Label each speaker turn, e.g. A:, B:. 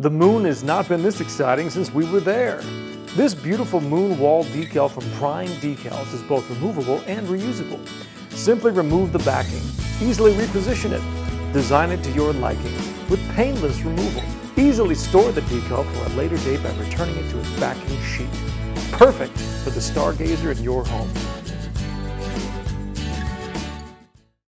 A: The moon has not been this exciting since we were there. This beautiful moon wall decal from Prime Decals is both removable and reusable. Simply remove the backing, easily reposition it, design it to your liking with painless removal. Easily store the decal for a later date by returning it to its backing sheet. Perfect for the stargazer in your home.